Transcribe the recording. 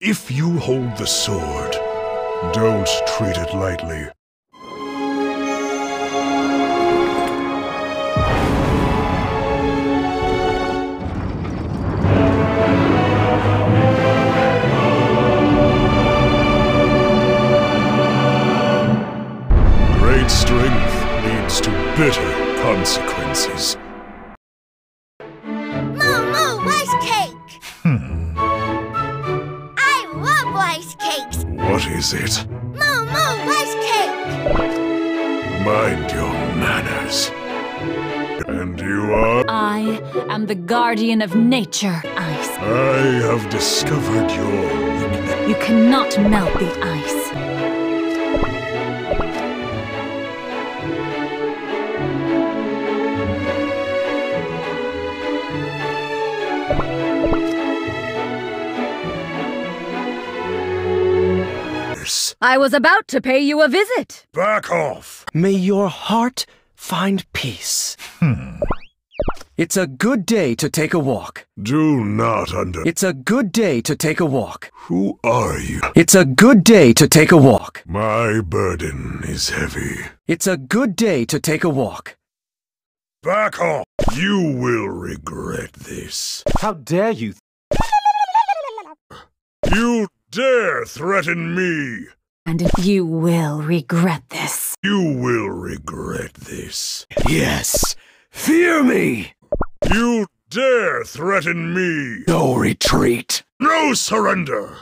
If you hold the sword, don't treat it lightly. Great strength leads to bitter consequences. What is it? Moo moo rice cake! Mind your manners. And you are? I am the guardian of nature, Ice. I have discovered your weakness. You cannot melt the ice. I was about to pay you a visit. Back off! May your heart find peace. Hmm. It's a good day to take a walk. Do not under. It's a good day to take a walk. Who are you? It's a good day to take a walk. My burden is heavy. It's a good day to take a walk. Back off! You will regret this. How dare you? You dare threaten me! And you will regret this. You will regret this. Yes. Fear me. You dare threaten me! No retreat. No surrender!